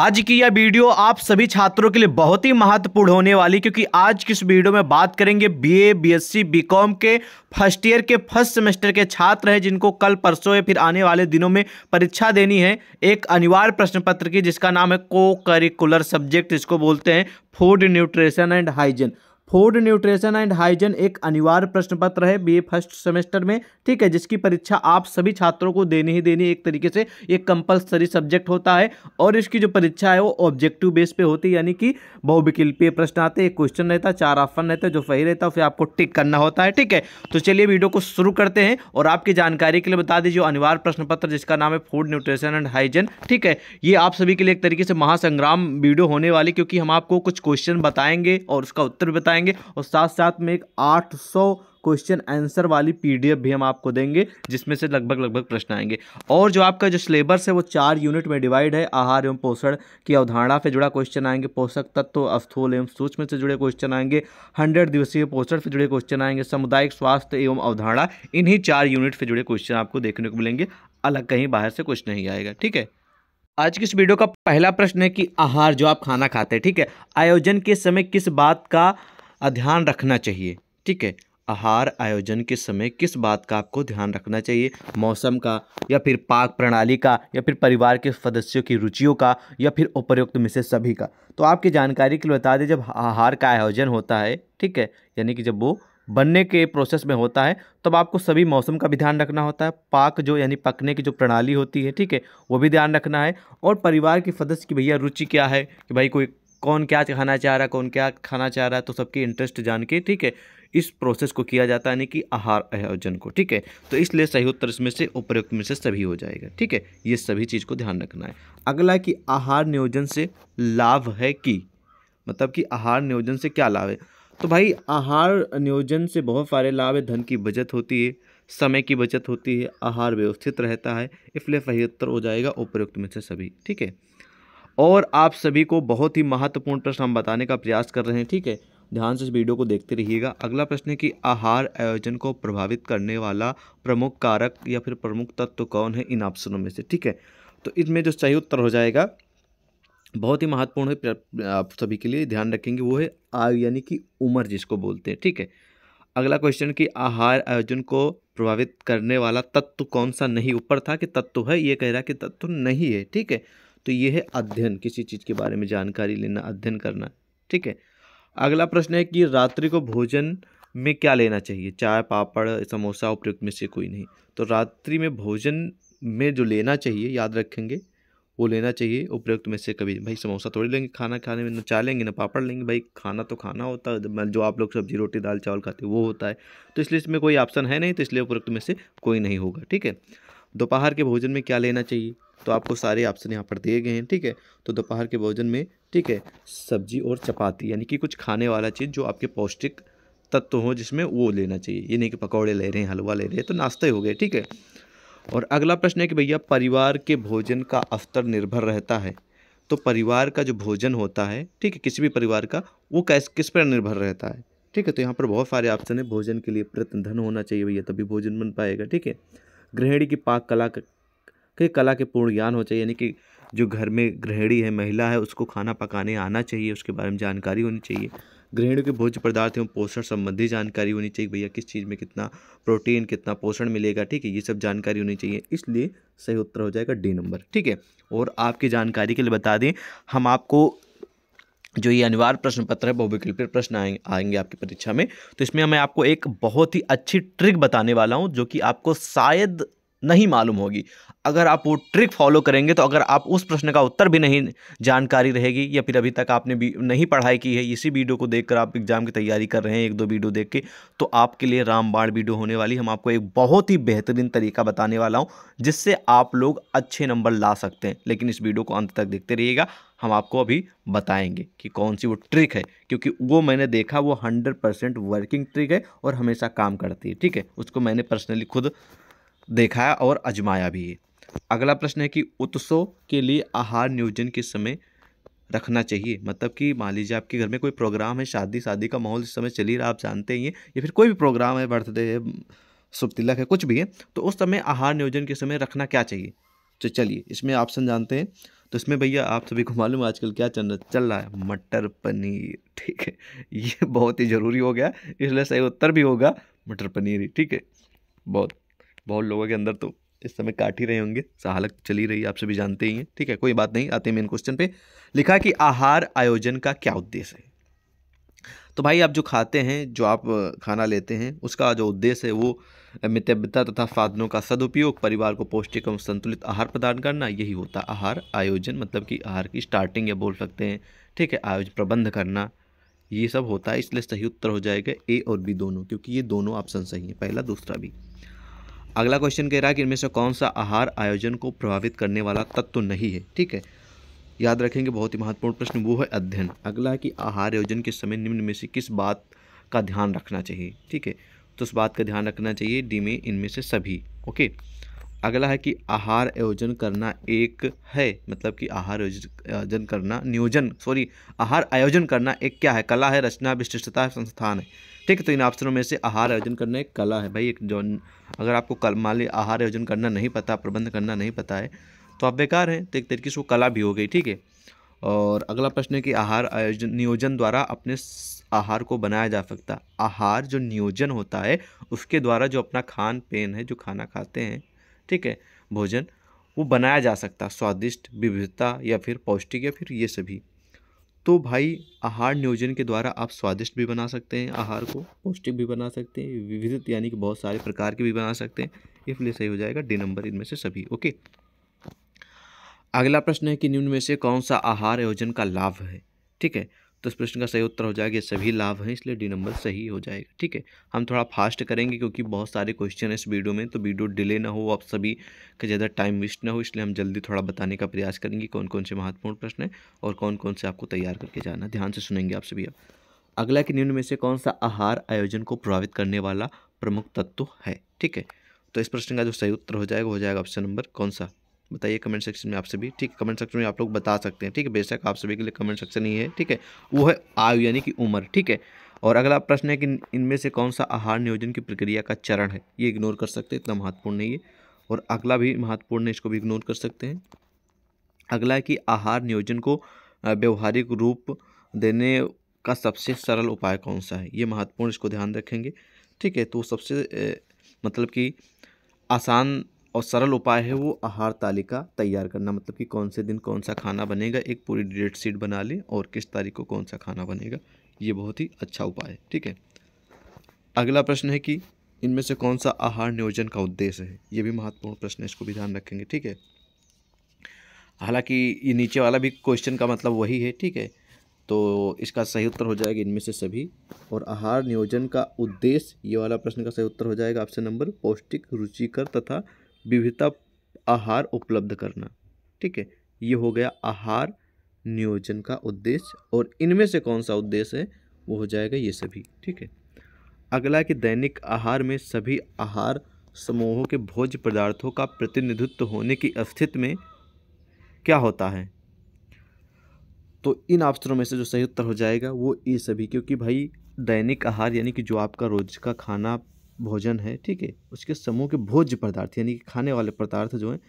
आज की यह वीडियो आप सभी छात्रों के लिए बहुत ही महत्वपूर्ण होने वाली क्योंकि आज की इस वीडियो में बात करेंगे बीए, बीएससी, बीकॉम के फ़र्स्ट ईयर के फ़र्स्ट सेमेस्टर के छात्र हैं जिनको कल परसों या फिर आने वाले दिनों में परीक्षा देनी है एक अनिवार्य प्रश्न पत्र की जिसका नाम है को करिकुलर सब्जेक्ट इसको बोलते हैं food nutrition and hygiene food, nutrition and hygiene एक अनिवार्य प्रश्न पत्र है बीए फ़र्स्ट सेमेस्टर में, ठीक है, जिसकी परीक्षा आप सभी छात्रों को देनी ही देनी एक तरीके से एक कंपलसरी सब्जेक्ट होता है और इसकी जो परीक्षा है वो ऑब्जेक्टिव बेस पे होती है, यानी कि बहुविकल्पीय प्रश्न आते एक क्वेश्चन रहता चार ऑप्शन रहते हैं, जो सही रहता है फिर आपको टिक करना होता है, ठीक है। तो चलिए वीडियो को शुरू करते हैं और आपकी जानकारी के लिए बता दीजिए, अनिवार्य प्रश्न पत्र जिसका नाम है फ़ूड, न्यूट्रिशन एंड हाइजन, ठीक है। ये आप सभी के लिए एक तरीके से महासंग्राम वीडियो होने वाली क्योंकि हम आपको कुछ क्वेश्चन बताएँगे और उसका उत्तर बताएँगे। बताएँगे और साथ साथ में एक 800 क्वेश्चन आंसर वाली पीडीएफ भी हम आपको देंगे, जिसमें से लगभग लगभग प्रश्न आएँगे। और जो आपका जो सिलेबस है, वो चार यूनिट में डिवाइड है, आहार एवं पोषण की अवधारणा से जुड़ा क्वेश्चन आएँगे, पोषक तत्व, अस्थूल एवं सूक्ष्म से जुड़े क्वेश्चन आएँगे, हंड्रेड दिवसीय पोषण से जुड़े क्वेश्चन आएँगे, सामुदायिक स्वास्थ्य एवं अवधारणा, इन्हीं चार यूनिट से जुड़े क्वेश्चन आपको देखने को मिलेंगे। अलग कहीं बाहर से कुछ नहीं आएगा, ठीक है? आज की इस वीडियो का पहला प्रश्न है कि आहार जो आप खाना खाते हैं, ठीक है? आयोजन के समय किस बात का ध्यान रखना चाहिए। ठीक है? आहार आयोजन के समय किस बात का आपको ध्यान रखना चाहिए? मौसम का या फिर पाक प्रणाली का या फिर परिवार के सदस्यों की रुचियों का या फिर उपयुक्त में से सभी का? तो आपकी जानकारी के लिए बता दें, जब आहार का आयोजन होता है, ठीक है? यानी कि जब वो बनने के प्रोसेस में होता है, तब आपको सभी मौसम का भी ध्यान रखना होता है। पाक जो, यानी पकने की जो प्रणाली होती है, ठीक है? वो भी ध्यान रखना है। और परिवार के सदस्य की भैया रुचि क्या है? कि भाई कोई कौन क्या खाना चाह रहा है कौन क्या खाना चाह रहा है तो सबकी इंटरेस्ट जान के, ठीक है, इस प्रोसेस को किया जाता है, यानी कि आहार आयोजन को, ठीक है तो इसलिए सही उत्तर इसमें से उपयुक्त में से सभी हो जाएगा, ठीक है, ये सभी चीज़ को ध्यान रखना है। अगला कि आहार नियोजन से लाभ है कि मतलब कि आहार नियोजन से क्या लाभ है? तो भाई, आहार नियोजन से बहुत सारे लाभ है, धन की बचत होती है, समय की बचत होती है, आहार व्यवस्थित रहता है, इसलिए सही उत्तर हो जाएगा उपयुक्त में से सभी, ठीक है। और आप सभी को बहुत ही महत्वपूर्ण प्रश्न हम बताने का प्रयास कर रहे हैं, ठीक है? ध्यान से इस वीडियो को देखते रहिएगा। अगला प्रश्न है कि आहार आयोजन को प्रभावित करने वाला प्रमुख कारक या फिर प्रमुख तत्व कौन है इन ऑप्शनों में से, ठीक है? तो इसमें जो सही उत्तर हो जाएगा, बहुत ही महत्वपूर्ण है आप सभी के लिए ध्यान रखेंगे, वो है आयु, यानी कि उम्र जिसको बोलते हैं, ठीक है? अगला क्वेश्चन कि आहार आयोजन को प्रभावित करने वाला तत्व कौन सा? नहीं, ऊपर था कि तत्व है, ये कह रहा कि तत्व नहीं है, ठीक है? तो ये है अध्ययन। किसी चीज़ के बारे में जानकारी लेना, अध्ययन करना, ठीक है? अगला प्रश्न है कि रात्रि को भोजन में क्या लेना चाहिए? चाय, पापड़, समोसा उपयुक्त में से कोई नहीं। तो रात्रि में भोजन में जो लेना चाहिए, याद रखेंगे, वो लेना चाहिए उपयुक्त में से कभी। भाई समोसा थोड़ी लेंगे, खाना खाने में ना चाय लेंगे, ना पापड़ लेंगे, भाई खाना तो खाना होता है। जो आप लोग सब्ज़ी, रोटी, दाल, चावल खाते वो होता है। तो इसलिए इसमें कोई ऑप्शन है नहीं तो इसलिए उपयुक्त में से कोई नहीं होगा, ठीक है? दोपहर के भोजन में क्या लेना चाहिए? तो आपको सारे ऑप्शन यहाँ पर दिए गए हैं, ठीक है? तो दोपहर के भोजन में, ठीक है, सब्ज़ी और चपाती, यानी कि कुछ खाने वाला चीज़ जो आपके पौष्टिक तत्व हो जिसमें वो लेना चाहिए। ये नहीं कि पकौड़े ले रहे हैं, हलवा ले रहे हैं तो नाश्ते हो गए, ठीक है? और अगला प्रश्न है कि भैया, परिवार के भोजन का स्तर निर्भर रहता है। तो परिवार का जो भोजन होता है, ठीक है, किसी भी परिवार का, वो कैस, किस पर निर्भर रहता है, ठीक है? तो यहाँ पर बहुत सारे ऑप्शन है। भोजन के लिए प्रयत्न धन होना चाहिए भैया, तभी भोजन बन पाएगा, ठीक है? गृहिणी की पाक कला के कला के पूर्ण ज्ञान हो चाहिए, यानी कि जो घर में गृहिणी है, महिला है, उसको खाना पकाने आना चाहिए, उसके बारे में जानकारी होनी चाहिए। गृहिणी के भोज्य पदार्थ एवं पोषण संबंधी जानकारी होनी चाहिए भैया किस चीज़ में कितना प्रोटीन, कितना पोषण मिलेगा, ठीक है, ये सब जानकारी होनी चाहिए, इसलिए सही उत्तर हो जाएगा डी नंबर, ठीक है। और आपकी जानकारी के लिए बता दें, हम आपको जो ये अनिवार्य प्रश्न पत्र है बहुविकल्पीय प्रश्न आएँगे आएँगे आपकी परीक्षा में तो इसमें मैं आपको एक बहुत ही अच्छी ट्रिक बताने वाला हूँ, जो कि आपको शायद नहीं मालूम होगी। अगर आप वो ट्रिक फॉलो करेंगे तो अगर आप उस प्रश्न का उत्तर भी नहीं जानकारी रहेगी या फिर अभी तक आपने भी नहीं पढ़ाई की है, इसी वीडियो को देखकर आप एग्ज़ाम की तैयारी कर रहे हैं एक दो वीडियो देख के तो आपके लिए रामबाण वीडियो होने वाली हम आपको एक बहुत ही बेहतरीन तरीका बताने वाला हूँ, जिससे आप लोग अच्छे नंबर ला सकते हैं। लेकिन इस वीडियो को अंत तक देखते रहिएगा, हम आपको अभी बताएँगे कि कौन सी वो ट्रिक है, क्योंकि वो मैंने देखा, वो हंड्रेड परसेंट वर्किंग ट्रिक है और हमेशा काम करती है, ठीक है? उसको मैंने पर्सनली खुद देखा है और अजमाया भी। है अगला प्रश्न है कि उत्सव के लिए आहार नियोजन के समय रखना चाहिए? मतलब कि मान लीजिए आपके घर में कोई प्रोग्राम है, शादी शादी का माहौल इस समय चल ही रहा आप जानते ही हैं, या फिर कोई भी प्रोग्राम है बर्थडे है शुभ तिलक है, कुछ भी है तो उस समय आहार नियोजन के समय रखना क्या चाहिए? तो चलिए, इसमें ऑप्शन जानते हैं। तो इसमें भैया, आप सभी को मालूम आजकल क्या चल चल रहा है? मटर पनीर, ठीक है। ये बहुत ही ज़रूरी हो गया, इसलिए सही उत्तर भी होगा, मटर पनीर ही, ठीक है। बहुत बहुत लोगों के अंदर तो इस समय काट ही रहे होंगे हालत चली रही आप सभी जानते ही हैं, ठीक है, कोई बात नहीं, आते मेन क्वेश्चन पे। लिखा कि आहार आयोजन का क्या उद्देश्य है? तो भाई, आप जो खाते हैं, जो आप खाना लेते हैं, उसका जो उद्देश्य है वो मितव्यता तथा साधनों का सदुपयोग, परिवार को पौष्टिक एवं संतुलित आहार प्रदान करना, यही होता आहार आयोजन मतलब कि आहार की स्टार्टिंग या बोल सकते हैं, ठीक है आयोजन प्रबंध करना, ये सब होता है, इसलिए सही उत्तर हो जाएगा ए और बी दोनों, क्योंकि ये दोनों ऑप्शन सही हैं, पहला, दूसरा भी। अगला क्वेश्चन कह रहा है कि इनमें से कौन सा आहार आयोजन को प्रभावित करने वाला तत्व तो नहीं है? ठीक है? याद रखेंगे, बहुत ही महत्वपूर्ण प्रश्न वो है अध्ययन। अगला है कि आहार आयोजन के समय निम्न में से किस बात का ध्यान रखना चाहिए? ठीक है? तो उस बात का ध्यान रखना चाहिए डी में इनमें से सभी। ओके? अगला है कि आहार आयोजन करना एक है मतलब कि आहार आयोजन करना नियोजन सॉरी आहार आयोजन करना एक क्या है? कला है, रचना, विशिष्टता, संस्थान है। ठीक है तो इन ऑप्शनों में से आहार आयोजन करना एक कला है। भाई, एक जो अगर आपको कल, मान ली आहार आयोजन करना नहीं पता, प्रबंध करना नहीं पता है तो आप बेकार हैं तो एक तरीके से वो कला भी हो गई, ठीक है? और अगला प्रश्न है कि आहार आयोजन, नियोजन द्वारा अपने आहार को बनाया जा सकता, आहार जो नियोजन होता है, उसके द्वारा जो अपना खान पेन है, जो खाना खाते हैं ठीक है, भोजन, वो बनाया जा सकता, स्वादिष्ट, विविधता या फिर पौष्टिक या फिर ये सभी। तो भाई, आहार नियोजन के द्वारा आप स्वादिष्ट भी बना सकते हैं, आहार को पौष्टिक भी बना सकते हैं विविध यानी कि बहुत सारे प्रकार के भी बना सकते हैं, इसलिए सही हो जाएगा डी नंबर इनमें से सभी, ओके? अगला प्रश्न है कि निम्न में से कौन सा आहार आयोजन का लाभ है, ठीक है? तो इस प्रश्न का सही उत्तर हो जाएगा सभी लाभ हैं, इसलिए डी नंबर सही हो जाएगा, ठीक है? हम थोड़ा फास्ट करेंगे क्योंकि बहुत सारे क्वेश्चन है इस वीडियो में तो वीडियो डिले ना हो, आप सभी का ज़्यादा टाइम वेस्ट ना हो, इसलिए हम जल्दी थोड़ा बताने का प्रयास करेंगे कौन कौन से महत्वपूर्ण प्रश्न है और कौन कौन से आपको तैयार करके जाना ध्यान से सुनेंगे आप सभी अगला कि निम्न में से कौन सा आहार आयोजन को प्रभावित करने वाला प्रमुख तत्व है, ठीक है? तो इस प्रश्न का जो सही उत्तर हो जाएगा हो जाएगा ऑप्शन नंबर कौन सा? बताइए कमेंट सेक्शन में आप सभी, ठीक है? कमेंट सेक्शन में आप लोग बता सकते हैं, ठीक है? बेशक आप सभी के लिए कमेंट सेक्शन ही है, ठीक है? वो है आयु यानी कि उम्र, ठीक है? और अगला प्रश्न है कि इनमें से कौन सा आहार नियोजन की प्रक्रिया का चरण है? ये इग्नोर कर सकते हैं, इतना महत्वपूर्ण नहीं है। और अगला भी महत्वपूर्ण है, इसको भी इग्नोर कर सकते हैं। अगला है कि आहार नियोजन को व्यवहारिक रूप देने का सबसे सरल उपाय कौन सा है? ये महत्वपूर्ण, इसको ध्यान रखेंगे, ठीक है? तो सबसे मतलब कि आसान और सरल उपाय है वो आहार तालिका तैयार करना मतलब कि कौन से दिन कौन सा खाना बनेगा, एक पूरी डेट शीट बना लें और किस तारीख को कौन सा खाना बनेगा, ये बहुत ही अच्छा उपाय है, ठीक है? अगला प्रश्न है कि इनमें से कौन सा आहार नियोजन का उद्देश्य है? ये भी महत्वपूर्ण प्रश्न है, इसको भी ध्यान रखेंगे, ठीक है? हालाँकि ये नीचे वाला भी क्वेश्चन का मतलब वही है, ठीक है? तो इसका सही उत्तर हो जाएगा इनमें से सभी, और आहार नियोजन का उद्देश्य, ये वाला प्रश्न का सही उत्तर हो जाएगा ऑप्शन नंबर, पौष्टिक, रुचिकर तथा विविधता आहार उपलब्ध करना। ठीक है? ये हो गया आहार नियोजन का उद्देश्य और इनमें से कौन सा उद्देश्य है? वो हो जाएगा ये सभी। ठीक है? अगला कि दैनिक आहार में सभी आहार समूहों के भोज्य पदार्थों का प्रतिनिधित्व होने की स्थिति में क्या होता है? तो इन ऑप्शनों में से जो सही उत्तर हो जाएगा वो ये सभी, क्योंकि भाई दैनिक आहार यानी कि जो आपका रोज का खाना भोजन है, ठीक है? उसके समूह के भोज्य पदार्थ, यानी कि खाने वाले पदार्थ जो हैं,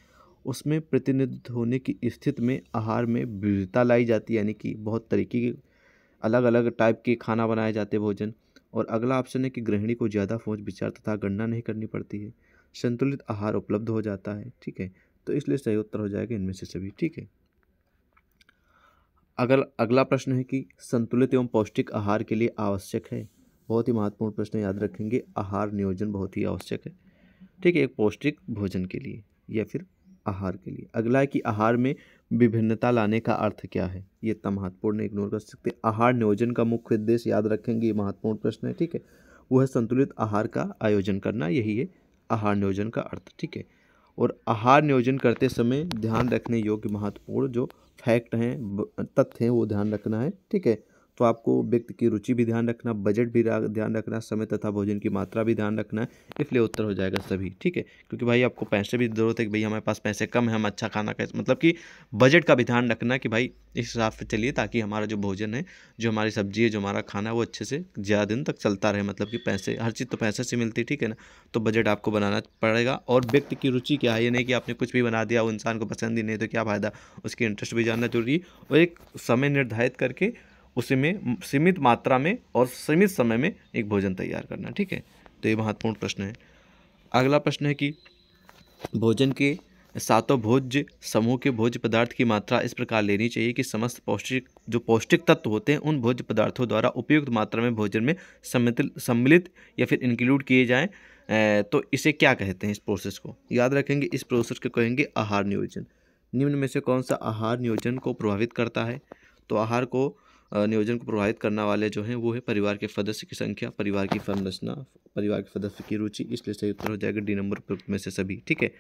उसमें प्रतिनिधित्व होने की स्थिति में आहार में विविधता लाई जाती है, यानी कि बहुत तरीके के अलग अलग टाइप के खाना बनाए जाते भोजन, और अगला ऑप्शन है कि गृहिणी को ज़्यादा सोच विचार तथा गणना नहीं करनी पड़ती है। संतुलित आहार उपलब्ध हो जाता है, ठीक है? तो इसलिए सही उत्तर हो जाएगा इनमें से सभी, ठीक है? अगर अगला प्रश्न है कि संतुलित एवं पौष्टिक आहार के लिए आवश्यक है। बहुत ही महत्वपूर्ण प्रश्न याद रखेंगे। आहार नियोजन बहुत ही आवश्यक है। ठीक है, एक पौष्टिक भोजन के लिए या फिर आहार के लिए। अगला है कि आहार में विभिन्नता लाने का अर्थ क्या है? ये इतना महत्वपूर्ण इग्नोर कर सकते आहार नियोजन का मुख्य उद्देश्य याद रखेंगे, ये महत्वपूर्ण प्रश्न है, ठीक है? वो है संतुलित आहार का आयोजन करना, यही है आहार नियोजन का अर्थ, ठीक है? और आहार नियोजन करते समय ध्यान रखने योग्य महत्वपूर्ण जो फैक्ट हैं तथ्य हैं, वो ध्यान रखना है, ठीक है? तो आपको व्यक्ति की रुचि भी ध्यान रखना बजट भी ध्यान रखना, समय तथा भोजन की मात्रा भी ध्यान रखना, इसलिए उत्तर हो जाएगा सभी, ठीक है? क्योंकि भाई आपको पैसे भी ज़रूरत है कि भाई हमारे पास पैसे कम है, हम अच्छा खाना कैसे मतलब कि बजट का भी ध्यान रखना कि भाई इस हिसाब से चलिए ताकि हमारा जो भोजन है, जो हमारी सब्ज़ी है, जो हमारा खाना है, वो अच्छे से ज़्यादा दिन तक चलता रहे मतलब कि पैसे, हर चीज़ तो पैसे से मिलती है, ठीक है ना? तो बजट आपको बनाना पड़ेगा और व्यक्ति की रुचि क्या है? ये नहीं कि आपने कुछ भी बना दिया, वो इंसान को पसंद ही नहीं तो क्या फ़ायदा? उसकी इंटरेस्ट भी जानना ज़रूरी और एक समय निर्धारित करके उसी में, सीमित मात्रा में और सीमित समय में एक भोजन तैयार करना, ठीक है? तो ये महत्वपूर्ण प्रश्न है। अगला प्रश्न है कि भोजन के सातों भोज्य समूह के भोज्य पदार्थ की मात्रा इस प्रकार लेनी चाहिए कि समस्त पौष्टिक, जो पौष्टिक तत्व होते हैं, उन भोज्य पदार्थों द्वारा उपयुक्त मात्रा में भोजन में सम्मिलित सम्मिलित या फिर इंक्लूड किए जाएँ। तो इसे क्या कहते हैं इस प्रोसेस को? याद रखेंगे, इस प्रोसेस को कहेंगे आहार नियोजन। निम्न में से कौन सा आहार नियोजन को प्रभावित करता है? तो आहार को नियोजन को प्रभावित करने वाले जो हैं, वो है परिवार के सदस्य की संख्या, परिवार की संरचना परिवार के सदस्य की रुचि, इसलिए सही उत्तर हो जाएगा डी नंबर में से सभी, ठीक है?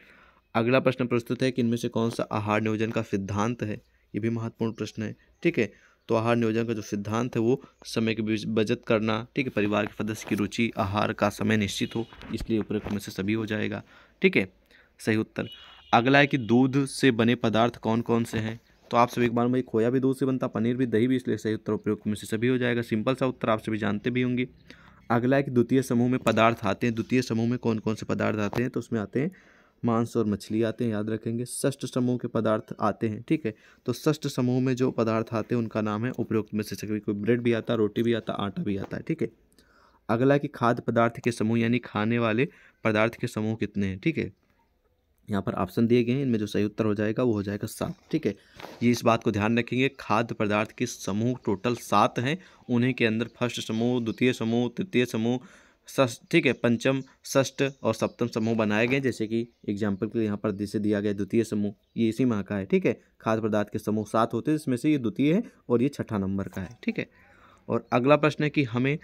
अगला प्रश्न प्रस्तुत है कि इनमें से कौन सा आहार नियोजन का सिद्धांत है? ये भी महत्वपूर्ण प्रश्न है, ठीक है? तो आहार नियोजन का जो सिद्धांत है, वो समय के बीच बचत करना, ठीक है? परिवार के सदस्य की रुचि, आहार का समय निश्चित हो, इसलिए उपयुक्त में से सभी हो जाएगा, ठीक है? सही उत्तर। अगला है कि दूध से बने पदार्थ कौन कौन से हैं? तो आप सभी एक बार भाई खोया भी दूध से बनता, पनीर भी, दही भी, इसलिए सही उत्तर उपयुक्त में से सभी हो जाएगा। सिंपल सा उत्तर आप सभी जानते भी होंगे। अगला है कि द्वितीय समूह में पदार्थ आते हैं। द्वितीय समूह में कौन कौन से पदार्थ आते हैं? तो उसमें आते हैं मांस और मछली आते हैं, याद रखेंगे। षष्ठ समूह के पदार्थ आते हैं, ठीक है? तो षष्ठ समूह में जो पदार्थ आते हैं, उनका नाम है उपयुक्त में से सभी कोई ब्रेड भी आता, रोटी भी आता, आटा भी आता है, ठीक है? अगला कि खाद्य पदार्थ के समूह, यानी खाने वाले पदार्थ के समूह कितने हैं, ठीक है? यहाँ पर ऑप्शन दिए गए हैं। इनमें जो सही उत्तर हो जाएगा, वो हो जाएगा सात। ठीक है? ये इस बात को ध्यान रखेंगे, खाद्य पदार्थ के समूह टोटल सात हैं। उन्हीं के अंदर फ़र्स्ट समूह, द्वितीय समूह, तृतीय समूह, षष्ठ, ठीक है? पंचम, षष्ठ और सप्तम समूह बनाए गए जैसे कि एग्ज़ाम्पल के लिए यहाँ पर जैसे दिया गया द्वितीय समूह, ये इसी माह का है। ठीक है? खाद्य पदार्थ के समूह सात होते हैं इसमें से ये द्वितीय है और ये छठा नंबर का है। ठीक है? और अगला प्रश्न है कि हमें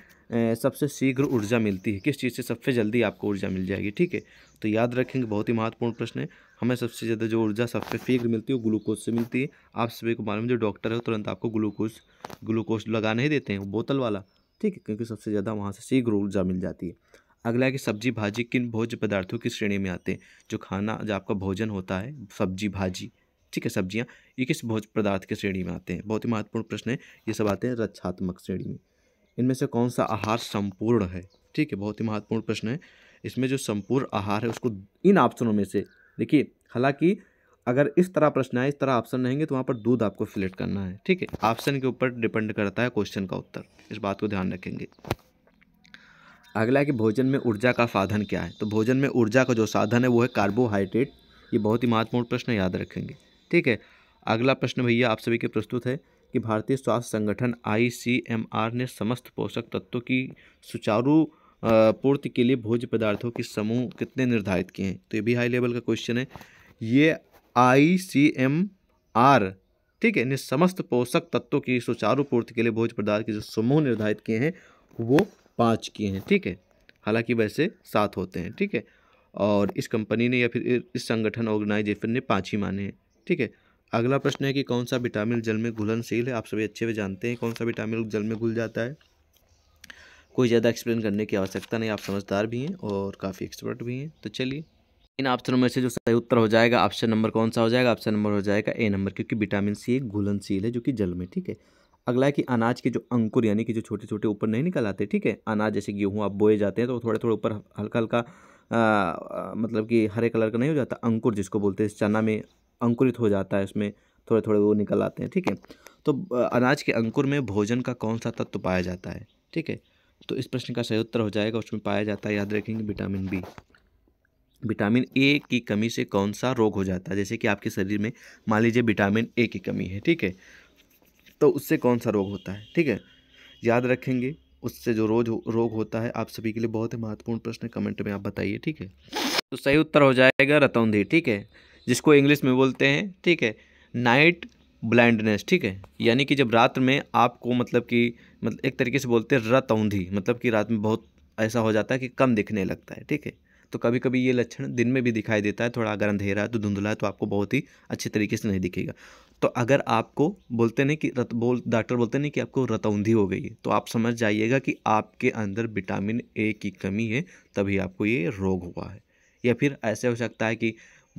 सबसे शीघ्र ऊर्जा मिलती है, किस चीज़ से सबसे जल्दी आपको ऊर्जा मिल जाएगी, ठीक है? तो याद रखेंगे, बहुत ही महत्वपूर्ण प्रश्न है, हमें सबसे ज़्यादा जो ऊर्जा सबसे शीघ्र मिलती है वो ग्लूकोज से मिलती है। आप सभी को मालूम जो डॉक्टर है तुरंत आपको ग्लूकोज ग्लूकोज लगा नहीं देते हैं बोतल वाला, ठीक है? क्योंकि सबसे ज़्यादा वहाँ से शीघ्र ऊर्जा मिल जाती है। अगला है कि सब्ज़ी, भाजी किन भोज्य पदार्थों की श्रेणी में आते हैं? जो खाना, जो आपका भोजन होता है, सब्ज़ी, भाजी ठीक है, सब्ज़ियाँ, ये किस भोज पदार्थ की श्रेणी में आते हैं? बहुत ही महत्वपूर्ण प्रश्न है, ये सब आते हैं रक्षात्मक श्रेणी में। इनमें से कौन सा आहार संपूर्ण है? ठीक है, बहुत ही महत्वपूर्ण प्रश्न है। इसमें जो संपूर्ण आहार है, उसको इन ऑप्शनों में से, देखिए, हालाँकि अगर इस तरह प्रश्न है इस तरह ऑप्शन रहेंगे तो वहाँ पर दूध आपको सिलेक्ट करना है। ठीक है, ऑप्शन के ऊपर डिपेंड करता है क्वेश्चन का उत्तर। इस बात को ध्यान रखेंगे। अगला है कि भोजन में ऊर्जा का साधन क्या है? तो भोजन में ऊर्जा का जो साधन है, वो है कार्बोहाइड्रेट ये बहुत ही महत्वपूर्ण प्रश्न याद रखेंगे। ठीक है। अगला प्रश्न भैया आप सभी के प्रस्तुत है कि भारतीय स्वास्थ्य संगठन आईसीएमआर ने समस्त पोषक तत्वों की सुचारू पूर्ति के लिए भोज्य पदार्थों के समूह कितने निर्धारित किए हैं? तो ये भी हाई लेवल का क्वेश्चन है। ये आई सी एम आर ठीक है, ने समस्त पोषक तत्वों की सुचारू पूर्ति के लिए भोज्य पदार्थ के जो समूह निर्धारित किए हैं, वो पाँच किए हैं, ठीक है। हालाँकि वैसे सात होते हैं, ठीक है। और इस कंपनी ने या फिर इस संगठन ऑर्गेनाइजेशन ने पाँच ही माने हैं। ठीक है। अगला प्रश्न है कि कौन सा विटामिन जल में घुलनशील है? आप सभी अच्छे से जानते हैं कौन सा विटामिन जल में घुल जाता है। कोई ज़्यादा एक्सप्लेन करने की आवश्यकता नहीं, आप समझदार भी हैं और काफ़ी एक्सपर्ट भी हैं। तो चलिए। इन ऑप्शनों में से जो सही उत्तर हो जाएगा ऑप्शन नंबर कौन सा हो जाएगा? ऑप्शन नंबर हो जाएगा ए नंबर क्योंकि विटामिन सी एक घुलनशील है जो कि जल में, ठीक है। अगला है कि अनाज के जो अंकुर, यानी कि जो छोटे छोटे ऊपर नहीं निकल आते, ठीक है। अनाज जैसे गेहूँ आप बोए जाते हैं तो थोड़े थोड़े ऊपर हल्का हल्का मतलब कि हरे कलर का नहीं हो जाता, अंकुर जिसको बोलते हैं चना में अंकुरित हो जाता है, उसमें थोड़े थोड़े वो निकल आते हैं, ठीक है? तो अनाज के अंकुर में भोजन का कौन सा तत्व पाया जाता है, ठीक है? तो इस प्रश्न का सही उत्तर हो जाएगा, उसमें पाया जाता है, याद रखेंगे, विटामिन बी। विटामिन ए की कमी से कौन सा रोग हो जाता है? जैसे कि आपके शरीर में, मान लीजिए विटामिन ए की कमी है, ठीक है? तो उससे कौन सा रोग होता है, ठीक है? याद रखेंगे, उससे जो रोज रोग होता है, आप सभी के लिए बहुत ही महत्वपूर्ण प्रश्न कमेंट में आप बताइए, ठीक है? तो सही उत्तर हो जाएगा रतौंधी, ठीक है? जिसको इंग्लिश में बोलते हैं, ठीक है नाइट ब्लाइंडनेस ठीक है? यानी कि जब रात में आपको मतलब कि मतलब एक तरीके से बोलते हैं रत औंधी मतलब कि रात में बहुत ऐसा हो जाता है कि कम दिखने लगता है, ठीक है? तो कभी कभी ये लक्षण दिन में भी दिखाई देता है, थोड़ा अगर अंधेरा है तो धुंधला है तो आपको बहुत ही अच्छे तरीके से नहीं दिखेगा। तो अगर आपको बोलते नहीं कि रत, बोल, डॉक्टर बोलते नहीं कि आपको रतौंधी हो गई है तो आप समझ जाइएगा कि आपके अंदर विटामिन ए की कमी है, तभी आपको ये रोग हुआ है। या फिर ऐसे हो सकता है कि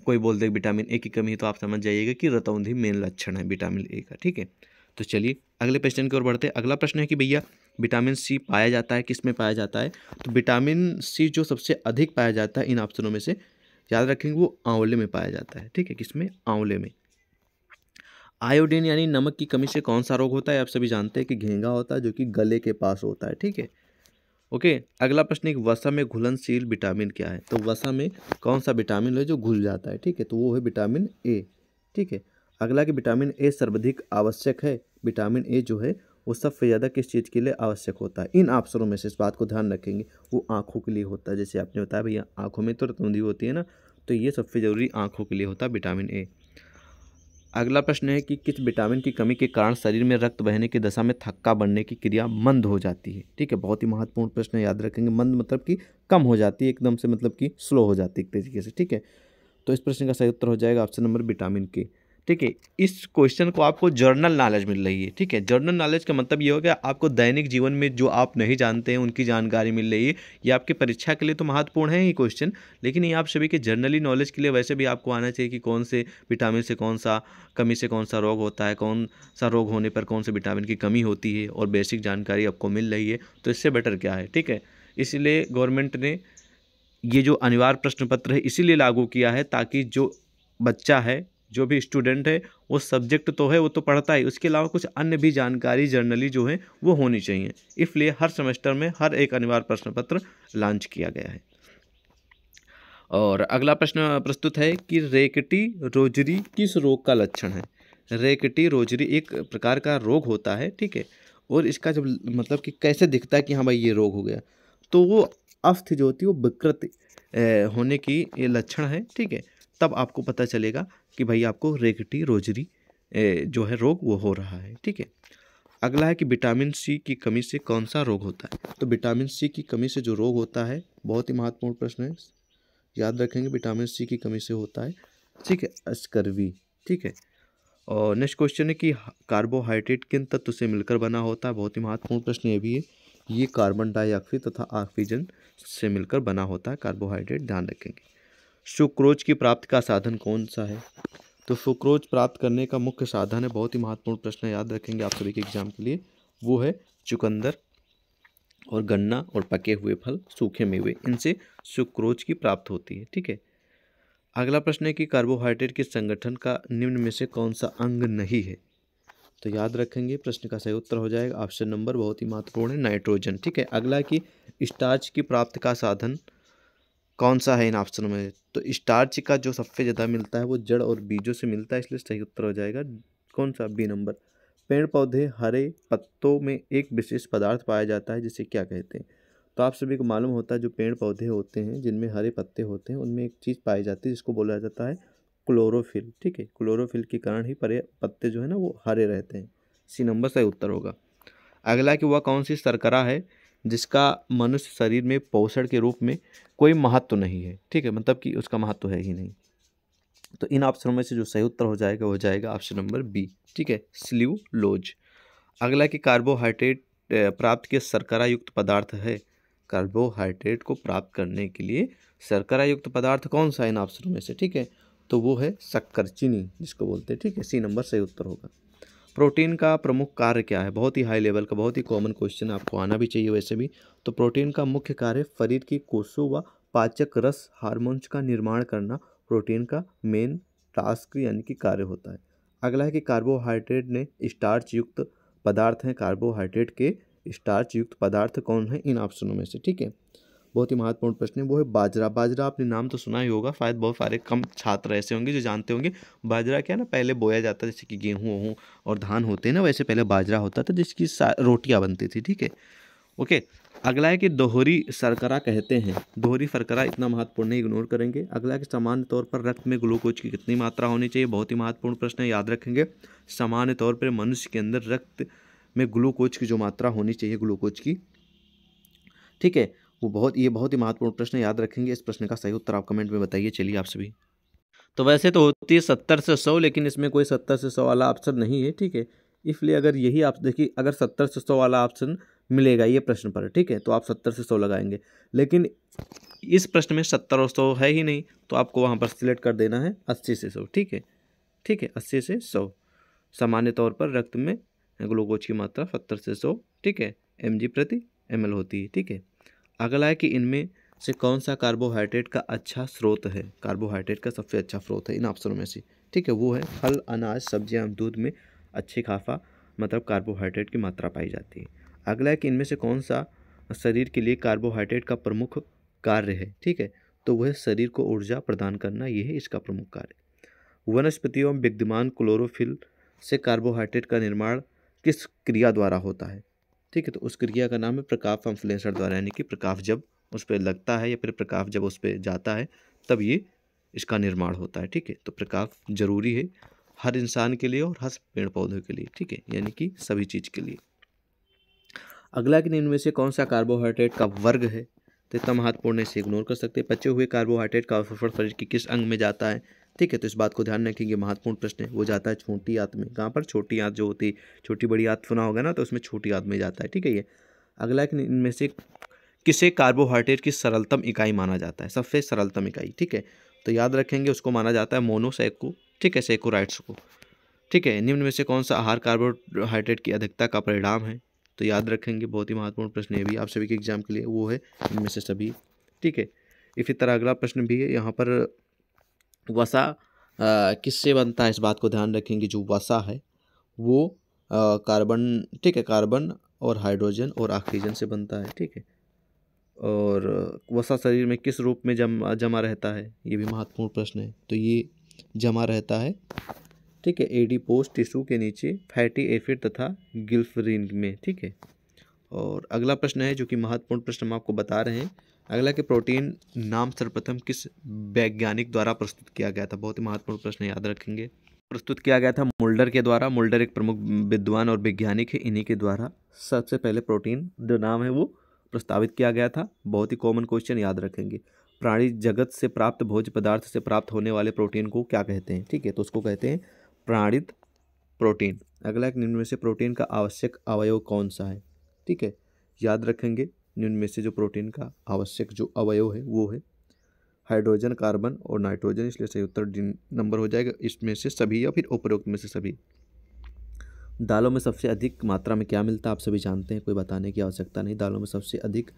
कोई बोल दे विटामिन ए की कमी है तो आप समझ जाइएगा कि रतौंधी मेन लक्षण है, विटामिन ए का, ठीक है? तो चलिए, अगले क्वेश्चन की ओर बढ़ते हैं। अगला प्रश्न है कि भैया, विटामिन सी पाया जाता है, किसमें पाया जाता है? तो विटामिन सी जो सबसे अधिक पाया जाता है, इन ऑप्शनों में से, याद रखेंगे, वो आंवले में पाया जाता है, ठीक है? किसमें आंवले में। आयोडीन यानी नमक की कमी से कौन सा रोग होता है? आप सभी जानते हैं कि घेंगा होता है, जो कि गले के पास होता है, ठीक है? ओके, अगला प्रश्न एक वसा में घुलनशील विटामिन क्या है? तो वसा में कौन सा विटामिन है जो घुल जाता है, ठीक है? तो वो है विटामिन ए, ठीक है? अगला कि विटामिन ए सर्वाधिक आवश्यक है, विटामिन ए जो है वो सबसे ज़्यादा किस चीज़ के लिए आवश्यक होता है? इन ऑप्शनों में से इस बात को ध्यान रखेंगे, वो आँखों के लिए होता है, जैसे आपने बताया, भैया आँखों में तो रतौंधी होती है ना तो ये सबसे ज़रूरी आँखों के लिए होता है विटामिन ए। अगला प्रश्न है कि किस विटामिन की कमी के कारण शरीर में रक्त बहने की दशा में थक्का बनने की क्रिया मंद हो जाती है? ठीक है, बहुत ही महत्वपूर्ण प्रश्न है, याद रखेंगे, मंद मतलब कि कम हो जाती है, एकदम से मतलब कि स्लो हो जाती है एक तरीके से, ठीक है? तो इस प्रश्न का सही उत्तर हो जाएगा ऑप्शन नंबर विटामिन के। ठीक है, इस क्वेश्चन को आपको जर्नल नॉलेज मिल रही है, ठीक है? जर्नल नॉलेज का मतलब ये हो गया, आपको दैनिक जीवन में जो आप नहीं जानते हैं, उनकी जानकारी मिल रही है, ये आपके परीक्षा के लिए तो महत्वपूर्ण है ही क्वेश्चन लेकिन ये आप सभी के जर्नली नॉलेज के लिए वैसे भी आपको आना चाहिए कि कौन से विटामिन से कौन सा कमी से कौन सा रोग होता है, कौन सा रोग होने पर कौन से विटामिन की कमी होती है और बेसिक जानकारी आपको मिल रही है तो इससे बेटर क्या है, ठीक है? इसलिए गवर्नमेंट ने ये जो अनिवार्य प्रश्न पत्र है, इसीलिए लागू किया है ताकि जो बच्चा है जो भी स्टूडेंट है, वो सब्जेक्ट तो है, वो तो पढ़ता ही। उसके अलावा कुछ अन्य भी जानकारी जर्नली जो है, वो होनी चाहिए। इसलिए हर सेमेस्टर में हर एक अनिवार्य प्रश्न पत्र लॉन्च किया गया है। और अगला प्रश्न प्रस्तुत है कि रेकटी रोजरी किस रोग का लक्षण है? रेकटी रोजरी एक प्रकार का रोग होता है, ठीक है? और इसका जब मतलब कि कैसे दिखता है कि हाँ भाई ये रोग हो गया? तो वो अस्थि जो होती है वो विकृत होने की ये लक्षण है, ठीक है? तब आपको पता चलेगा कि भाई आपको रेगटी, रोजरी जो है रोग वो हो रहा है, ठीक है? अगला है कि विटामिन सी की कमी से कौन सा रोग होता है? तो विटामिन सी की कमी से जो रोग होता है, बहुत ही महत्वपूर्ण प्रश्न है, याद रखेंगे विटामिन सी की कमी से होता है, ठीक है? अस्कर्वी ठीक है? और नेक्स्ट क्वेश्चन है कि कार्बोहाइड्रेट किन तत्व से मिलकर बना होता है? बहुत ही महत्वपूर्ण प्रश्न ये भी है। ये कार्बन डाइऑक्साइड तथा ऑक्सीजन से मिलकर बना होता है, कार्बोहाइड्रेट, ध्यान रखेंगे। सुक्रोज की प्राप्ति का साधन कौन सा है? तो सुक्रोज प्राप्त करने का मुख्य साधन है, बहुत ही महत्वपूर्ण प्रश्न याद रखेंगे आप सभी के एग्ज़ाम के लिए। वो है चुकंदर और गन्ना और पके हुए फल, सूखे मेवे इनसे सुक्रोज की प्राप्त होती है, ठीक है? अगला प्रश्न है कि कार्बोहाइड्रेट के संगठन का निम्न में से कौन सा अंग नहीं है? तो याद रखेंगे, प्रश्न का सही उत्तर हो जाएगा, ऑप्शन नंबर बहुत ही महत्वपूर्ण है, नाइट्रोजन, ठीक है? अगला कि स्टार्च की प्राप्ति का साधन कौन सा है इन ऑप्शनों में? तो स्टार्च का जो सबसे ज़्यादा मिलता है वो जड़ और बीजों से मिलता है, इसलिए सही उत्तर हो जाएगा। कौन सा? B number. पेड़ पौधे हरे पत्तों में एक विशेष पदार्थ पाया जाता है, जिसे क्या कहते हैं? तो आप सभी को मालूम होता है, जो पेड़ पौधे होते हैं, जिनमें हरे पत्ते होते हैं, उनमें एक चीज़ पाई जाती है, जिसको बोला जाता है क्लोरोफिल। ठीक है, क्लोरोफिल के कारण ही परे पत्ते जो है ना, वो हरे रहते हैं। सी नंबर सही उत्तर होगा। अगला कि वह कौन सी सरकरा है? जिसका मनुष्य शरीर में पोषण के रूप में कोई महत्व तो नहीं है। ठीक है मतलब कि उसका महत्व तो है ही नहीं। तो इन ऑप्शनों में से जो सही उत्तर हो जाएगा हो जाएगा ऑप्शन नंबर बी। ठीक है लोज अगला कि कार्बोहाइड्रेट प्राप्त के शर्करा युक्त पदार्थ है। कार्बोहाइड्रेट को प्राप्त करने के लिए शर्करा युक्त पदार्थ कौन सा इन ऑप्शनों में से? ठीक है तो वो है शक्कर चीनी, जिसको बोलते हैं। ठीक है, सी नंबर सही उत्तर होगा। प्रोटीन का प्रमुख कार्य क्या है? बहुत ही हाई लेवल का, बहुत ही कॉमन क्वेश्चन आपको आना भी चाहिए वैसे भी। तो प्रोटीन का मुख्य कार्य शरीर की कोषों व पाचक रस हार्मोन्स का निर्माण करना, प्रोटीन का मेन टास्क यानी कि कार्य होता है। अगला है कि कार्बोहाइड्रेट ने स्टार्च युक्त पदार्थ हैं। कार्बोहाइड्रेट के स्टार्च युक्त पदार्थ कौन है? इन ऑप्शनों में से, ठीक है? बहुत ही महत्वपूर्ण प्रश्न है। वो है बाजरा। बाजरा आपने नाम तो सुना ही होगा, शायद बहुत सारे कम छात्र ऐसे होंगे जो जानते होंगे। बाजरा क्या ना, पहले बोया जाता जैसे कि गेहूँ वहूँ और धान होते हैं ना, वैसे पहले बाजरा होता था, जिसकी रोटियाँ बनती थी, ठीक है? ओके, अगला है कि दोहरी शर्करा कहते हैं। दोहरी सरकरा इतना महत्वपूर्ण नहीं इग्नोर करेंगे। अगला है कि सामान्य तौर पर रक्त में ग्लूकोज की कितनी मात्रा होनी चाहिए, बहुत ही महत्वपूर्ण प्रश्न है, याद रखेंगे। सामान्य तौर पर मनुष्य के अंदर रक्त में ग्लूकोज की जो मात्रा होनी चाहिए, ग्लूकोज की, ठीक है? वो बहुत, ये बहुत ही महत्वपूर्ण प्रश्न याद रखेंगे। इस प्रश्न का सही उत्तर आप कमेंट में बताइए। चलिए आप सभी। तो वैसे तो होती है सत्तर से सौ, लेकिन इसमें कोई सत्तर से सौ वाला ऑप्शन नहीं है, ठीक है? इसलिए अगर यही आप, देखिए, अगर सत्तर से सौ वाला ऑप्शन मिलेगा ये प्रश्न पर, ठीक है? तो आप सत्तर से सौ लगाएँगे। लेकिन इस प्रश्न में सत्तर और सौ है ही नहीं तो आपको वहाँ पर सिलेक्ट कर देना है अस्सी से सौ, ठीक है? ठीक है, अस्सी से सौ। सामान्य तौर पर रक्त में ग्लूकोज की मात्रा सत्तर से सौ, ठीक है? एम प्रति एम होती है, ठीक है? अगला है कि इनमें से कौन सा कार्बोहाइड्रेट का अच्छा स्रोत है? कार्बोहाइड्रेट का सबसे अच्छा स्रोत है इन ऑप्शनों में से। ठीक है, वो है फल, अनाज, सब्ज़ियाँ दूध में अच्छी खाफा मतलब कार्बोहाइड्रेट की मात्रा पाई जाती है। अगला है कि इनमें से कौन सा शरीर के लिए कार्बोहाइड्रेट का प्रमुख कार्य है? ठीक है तो वह शरीर को ऊर्जा प्रदान करना, ये है इसका प्रमुख कार्य। वनस्पतियों में विद्यमान क्लोरोफिल से कार्बोहाइड्रेट का निर्माण किस क्रिया द्वारा होता है? ठीक है तो उस क्रिया का नाम है प्रकाश संश्लेषण द्वारा, यानी कि प्रकाश जब उस पर लगता है या फिर प्रकाश जब उस पर जाता है, तब ये इसका निर्माण होता है, ठीक है। तो प्रकाश ज़रूरी है हर इंसान के लिए और हर पेड़ पौधों के लिए, ठीक है, यानी कि सभी चीज़ के लिए। अगला कि इनमें से कौन सा कार्बोहाइड्रेट का वर्ग है? तो इतना महत्वपूर्ण इसे इग्नोर कर सकते हैं। बचे हुए कार्बोहाइड्रेट का अवशोषण शरीर के किस अंग में जाता है? ठीक है तो इस बात को ध्यान रखेंगे महत्वपूर्ण प्रश्न है। वो जाता है छोटी आंत में। कहाँ पर छोटी आंत जो होती है छोटी बड़ी आंत सुना होगा ना तो उसमें छोटी आंत में जाता है। ठीक है, ये। अगला कि इनमें से किसे कार्बोहाइड्रेट की सरलतम इकाई माना जाता है? सबसे सरलतम इकाई। ठीक है तो याद रखेंगे, उसको माना जाता है मोनोसैको। ठीक है, सेकोराइट्स को। ठीक है, निम्न में से कौन सा आहार कार्बोहाइड्रेट की अधिकता का परिणाम है? तो याद रखेंगे, बहुत ही महत्वपूर्ण प्रश्न है भी। आप सभी के एग्ज़ाम के लिए वो है, इनमें से सभी। ठीक है, इसी तरह अगला प्रश्न भी है। यहाँ पर वसा किससे बनता है? इस बात को ध्यान रखेंगे, जो वसा है, वो कार्बन, ठीक है, कार्बन और हाइड्रोजन और ऑक्सीजन से बनता है, ठीक है। और वसा शरीर में किस रूप में जम, जमा रहता है? ये भी महत्वपूर्ण प्रश्न है। तो ये जमा रहता है, ठीक है एडीपोज टिश्यू के नीचे फैटी एफिड तथा गिल्फरिन में, ठीक है। और अगला प्रश्न है, जो कि महत्वपूर्ण प्रश्न हम आपको बता रहे हैं अगला कि प्रोटीन नाम सर्वप्रथम किस वैज्ञानिक द्वारा प्रस्तुत किया गया था? बहुत ही महत्वपूर्ण प्रश्न याद रखेंगे। प्रस्तुत किया गया था मुल्डर के द्वारा। मुल्डर एक प्रमुख विद्वान और वैज्ञानिक है, इन्हीं के द्वारा। सबसे पहले प्रोटीन, जो नाम है वो प्रस्तावित किया गया था। बहुत ही कॉमन क्वेश्चन याद रखेंगे। प्राणी जगत से प्राप्त, भोज्य पदार्थ से प्राप्त होने वाले प्रोटीन को क्या कहते हैं? ठीक है तो उसको कहते हैं प्राणित प्रोटीन। अगला एक निम्न में से प्रोटीन का आवश्यक अवयव कौन सा है? ठीक है, याद रखेंगे। में से जो प्रोटीन का आवश्यक जो अवयव है, वो है हाइड्रोजन, कार्बन और नाइट्रोजन। इसलिए सही उत्तर नंबर हो जाएगा इसमें से सभी या फिर उपरोक्त में से सभी। दालों में सबसे अधिक मात्रा में क्या मिलता है, आप सभी जानते हैं, कोई बताने की आवश्यकता नहीं। दालों में सबसे अधिक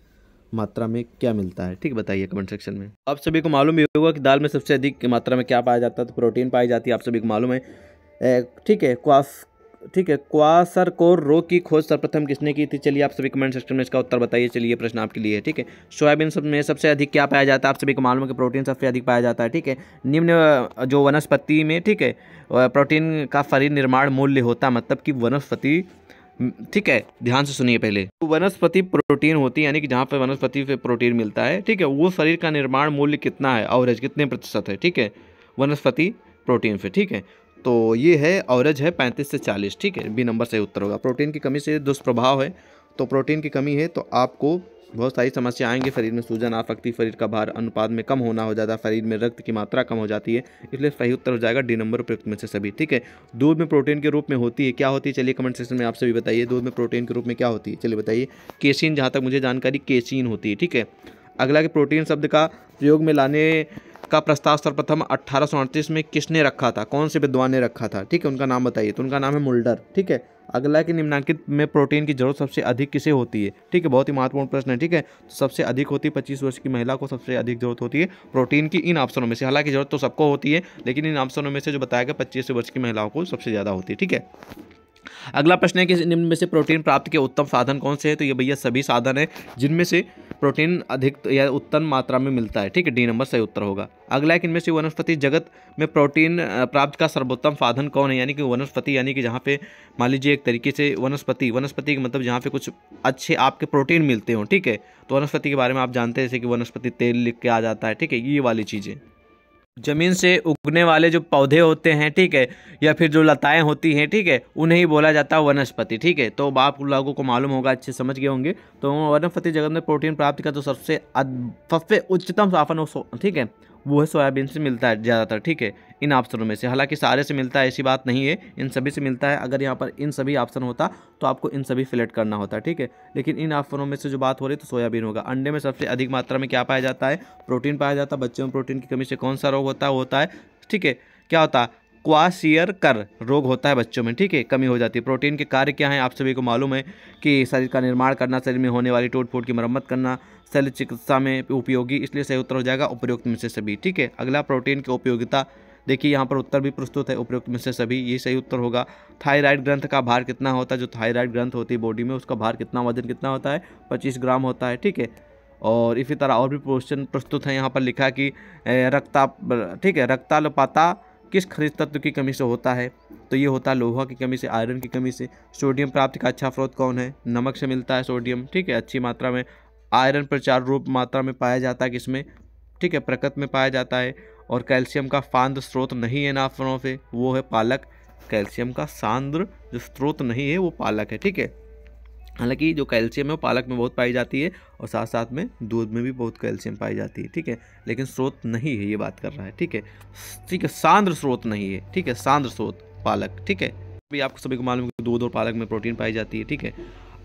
मात्रा में क्या मिलता है, ठीक बताइए कमेंट सेक्शन में। आप सभी को मालूम ही होगा कि दाल में सबसे अधिक मात्रा में क्या पाया जाता है तो प्रोटीन पाई जाती है, आप सभी को मालूम है। ठीक है क्वास ठीक है, क्वासर कोर रोग की खोज सर्वप्रथम किसने की थी? चलिए आप सभी कमेंट सेक्शन में इसका उत्तर बताइए, चलिए प्रश्न आपके लिए, ठीक है? सोयाबीन सब में सबसे अधिक क्या पाया जाता है? आप सभी को मालूम है कि प्रोटीन सबसे अधिक पाया जाता है, ठीक है? निम्न जो वनस्पति में, ठीक है प्रोटीन का शरीर निर्माण मूल्य होता मतलब कि वनस्पति ठीक है, ध्यान से सुनिए पहले। तो वनस्पति प्रोटीन होती है यानी कि जहाँ पे वनस्पति से प्रोटीन मिलता है, ठीक है, वो शरीर का निर्माण मूल्य कितना है? एवरेज कितने प्रतिशत है, ठीक है? वनस्पति प्रोटीन से ठीक है? तो ये है एवरेज है पैंतीस से चालीस, ठीक है? बी नंबर सही उत्तर होगा। प्रोटीन की कमी से दुष्प्रभाव है तो प्रोटीन की कमी है तो आपको बहुत सारी समस्या आएँगी। शरीर में सूजन आ सकती शरीर का भार अनुपात में कम होना हो जाता है, शरीर में रक्त की मात्रा कम हो जाती है, इसलिए सही उत्तर हो जाएगा डी नंबर उपयुक्त में से सभी, ठीक है? दूध में प्रोटीन के रूप में होती है, क्या होती है? चलिए कमेंट सेक्शन में आप सभी बताइए, दूध में प्रोटीन के रूप में क्या होती है? चलिए बताइए। केसिन, जहाँ तक मुझे जानकारी, केसिन होती है, ठीक है? अगला कि प्रोटीन शब्द का प्रयोग में लाने का प्रस्ताव सर्वप्रथम अट्ठारह में किसने रखा था? कौन से विद्वान ने रखा था? ठीक है, उनका नाम बताइए। तो उनका नाम है मुल्डर। ठीक है, अगला कि निम्नांकित में प्रोटीन की ज़रूरत सबसे अधिक किसे होती है? ठीक है, बहुत ही महत्वपूर्ण प्रश्न है, ठीक है। तो सबसे अधिक होती है पच्चीस वर्ष की महिला को सबसे अधिक ज़रूरत होती है प्रोटीन की इन ऑप्शनों में से। हालाँकि ज़रूरत तो सबको होती है, लेकिन इन ऑप्शनों में से जो बताया गया पच्चीस वर्ष की महिलाओं को सबसे ज़्यादा होती है, ठीक है। अगला प्रश्न है कि निम्न में से प्रोटीन प्राप्त के उत्तम साधन कौन से हैं? तो ये भैया सभी साधन है जिनमें से प्रोटीन अधिक या उत्तम मात्रा में मिलता है। ठीक है, डी नंबर सही उत्तर होगा। अगला है कि इनमें से वनस्पति जगत में प्रोटीन प्राप्त का सर्वोत्तम साधन कौन है? यानी कि वनस्पति, यानी कि जहाँ पे मान लीजिए एक तरीके से वनस्पति वनस्पति के मतलब जहाँ पे कुछ अच्छे आपके प्रोटीन मिलते हों, ठीक है? तो वनस्पति के बारे में आप जानते हैं, जैसे कि वनस्पति तेल लिख के आ जाता है, ठीक है? ये वाली चीज़ें। ज़मीन से उगने वाले जो पौधे होते हैं, ठीक है, या फिर जो लताएँ होती हैं, ठीक है, उन्हें ही बोला जाता है वनस्पति, ठीक है। तो आप लोगों को मालूम होगा, अच्छे समझ गए होंगे। तो वनस्पति जगत में प्रोटीन प्राप्ति का जो सबसे सबसे उच्चतम साफन ठीक है वो है सोयाबीन से मिलता है ज़्यादातर, ठीक है? इन ऑप्शनों में से। हालाँकि सारे से मिलता है, ऐसी बात नहीं है। इन सभी से मिलता है। अगर यहाँ पर इन सभी ऑप्शन होता तो आपको इन सभी फिलेक्ट करना होता, ठीक है? लेकिन इन ऑप्शनों में से जो बात हो रही है तो सोयाबीन होगा। अंडे में सबसे अधिक मात्रा में क्या पाया जाता है? प्रोटीन पाया जाता है। बच्चों में प्रोटीन की कमी से कौन सा रोग होता है? होता है, ठीक है? क्या होता? है क्वासियर कर रोग होता है बच्चों में, ठीक है? कमी हो जाती है। प्रोटीन के कार्य क्या हैं, आप सभी को मालूम है कि शरीर का निर्माण करना, शरीर में होने वाली टूट फूट की मरम्मत करना शल्य चिकित्सा में उपयोगी, इसलिए सही उत्तर हो जाएगा उपयुक्त में से सभी, ठीक है? अगला प्रोटीन की उपयोगिता, देखिए यहाँ पर उत्तर भी प्रस्तुत है उपयुक्त में से सभी, ये सही उत्तर होगा। थायराइड ग्रंथ का भार कितना होता है, जो थायराइड ग्रंथ होती है बॉडी में, उसका भार कितना, वज़न कितना होता है? पच्चीस ग्राम होता है, ठीक है? और इसी तरह और भी क्वेश्चन प्रस्तुत है, यहाँ पर लिखा कि रक्ता, ठीक है? रक्तालपाता किस खनिज तत्व की कमी से होता है? तो ये होता है लोहा की कमी से, आयरन की कमी से। सोडियम प्राप्ति का अच्छा स्रोत कौन है? नमक से मिलता है सोडियम, ठीक है, अच्छी मात्रा में। आयरन प्रचार रूप मात्रा में पाया जाता है किसमें? ठीक है, प्रकृत में पाया जाता है। और कैल्शियम का फांद स्रोत नहीं है नाफनों से, वो है पालक। कैल्शियम का सांद्र जो स्रोत नहीं है, वो पालक है, ठीक है। हालाँकि जो कैल्शियम है वो पालक में बहुत पाई जाती है और साथ साथ में दूध में भी बहुत कैल्शियम पाई जाती है, ठीक है? लेकिन स्रोत नहीं है, ये बात कर रहा है, ठीक है? ठीक है, सांद्र स्रोत नहीं है, ठीक है? सांद्र स्रोत, पालक, ठीक है? अभी आपको सभी को मालूम है दूध और पालक में प्रोटीन पाई जाती है, ठीक है?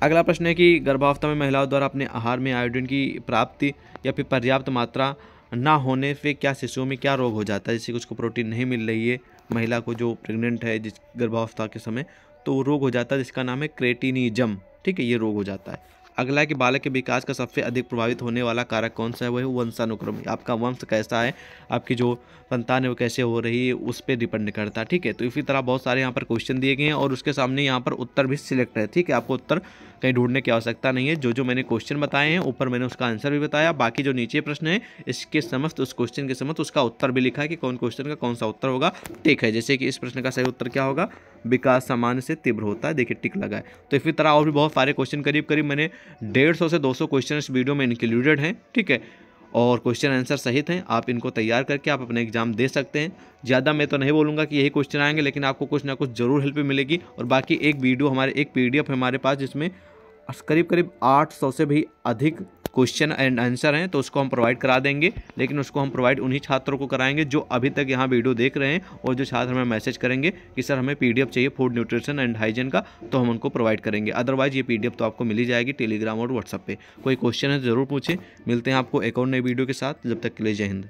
अगला प्रश्न है कि गर्भावस्था में महिलाओं द्वारा अपने आहार में आयोडीन की प्राप्ति या फिर पर्याप्त मात्रा ना होने से क्या शिशुओं में क्या रोग हो जाता है जैसे कि उसको प्रोटीन नहीं मिल रही है? महिला को जो प्रेग्नेंट है जिस गर्भावस्था के समय तो वो रोग हो जाता है, जिसका नाम है क्रेटिनिजम। ठीक है, ये रोग हो जाता है। अगला है कि बालक के विकास का सबसे अधिक प्रभावित होने वाला कारक कौन सा है? वह है वंशानुक्रम। आपका वंश कैसा है? आपकी जो संतान है, वो कैसे हो रही है, उस पर डिपेंड करता है, ठीक है? तो इसी तरह बहुत सारे यहाँ पर क्वेश्चन दिए गए हैं और उसके सामने यहाँ पर उत्तर भी सिलेक्ट है, ठीक है? आपको उत्तर कहीं ढूँढने की आवश्यकता नहीं है। जो जो मैंने क्वेश्चन बताए हैं, ऊपर मैंने उसका आंसर भी बताया। बाकी जो नीचे प्रश्न है, इसके समस्त, उस क्वेश्चन के समस्त, उसका उत्तर भी लिखा है कि कौन क्वेश्चन का, कौन सा उत्तर होगा। टिक है, जैसे कि इस प्रश्न का सही उत्तर क्या होगा? विकास सामान्य से तीव्र होता है। देखिए, टिक लगा है। तो इसी तरह और भी बहुत सारे क्वेश्चन करीब करीब मैंने डेढ़ सौ दो सौ क्वेश्चन इस वीडियो में इंक्लूडेड हैं। ठीक है और क्वेश्चन आंसर सहित हैं। आप इनको तैयार करके आप अपने एग्ज़ाम दे सकते हैं। ज़्यादा मैं तो नहीं बोलूँगा कि यही क्वेश्चन आएँगे, लेकिन आपको कुछ ना कुछ ज़रूर हेल्प मिलेगी। और बाकी एक वीडियो हमारे, एक पीडीएफ हमारे पास, जिसमें करीब करीब 800 से भी अधिक क्वेश्चन एंड आंसर हैं तो उसको हम प्रोवाइड करा देंगे, लेकिन उसको हम प्रोवाइड उन्हीं छात्रों को कराएँगे जो अभी तक यहाँ वीडियो देख रहे हैं और जो छात्र हमें मैसेज करेंगे कि, सर, हमें पीडीएफ चाहिए फ़ूड न्यूट्रिशन एंड हाइजीन का तो हम उनको प्रोवाइड करेंगे। अदरवाइज़ ये पीडीएफ तो आपको मिली जाएगी टेलीग्राम और व्हाट्सअप पर कोई क्वेश्चन है, ज़रूर पूछें। मिलते हैं आपको एक और नई वीडियो के साथ। जब तक के लिए जय हिंद।